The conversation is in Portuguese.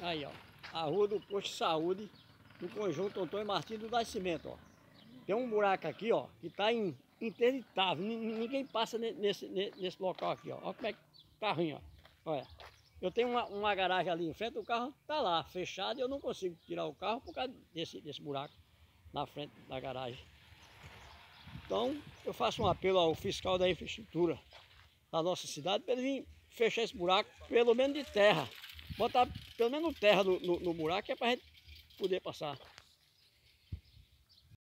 Aí, ó. A rua do posto de saúde do conjunto Antônio Martins do Nascimento, ó. Tem um buraco aqui, ó, que tá in, interditável. Ninguém passa nesse, nesse local aqui, ó. Olha como é que tá ó. Olha. Eu tenho uma, uma garagem ali em frente, o carro tá lá, fechado, e eu não consigo tirar o carro por causa desse, desse buraco na frente da garagem. Então, eu faço um apelo ao fiscal da infraestrutura da nossa cidade para ele vir fechar esse buraco, pelo menos de terra botar pelo menos terra no, no, no buraco, é para a gente poder passar.